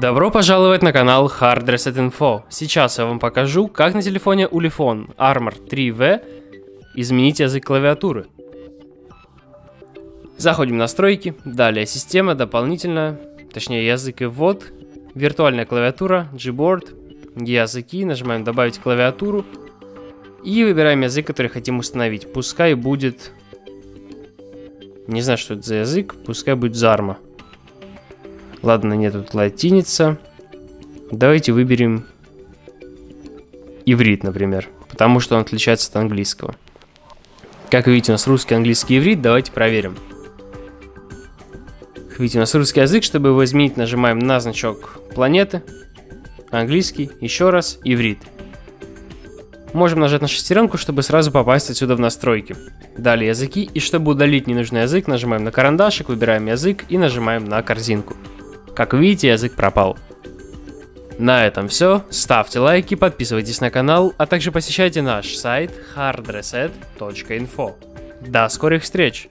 Добро пожаловать на канал Hard Reset Info. Сейчас я вам покажу, как на телефоне Ulefone Armor 3V изменить язык клавиатуры. Заходим в настройки, далее система дополнительная, точнее язык и ввод, виртуальная клавиатура, Gboard, языки, нажимаем добавить клавиатуру и выбираем язык, который хотим установить. Пускай будет, не знаю, что это за язык, пускай будет Zarma. Ладно, нет тут латиница. Давайте выберем иврит, например, потому что он отличается от английского. Как видите, у нас русский, английский, иврит. Давайте проверим. Видите, у нас русский язык. Чтобы его изменить, нажимаем на значок планеты. Английский, еще раз, иврит. Можем нажать на шестеренку, чтобы сразу попасть отсюда в настройки. Далее языки, и чтобы удалить ненужный язык, нажимаем на карандашик, выбираем язык и нажимаем на корзинку. Как видите, язык пропал. На этом все. Ставьте лайки, подписывайтесь на канал, а также посещайте наш сайт hardreset.info. До скорых встреч!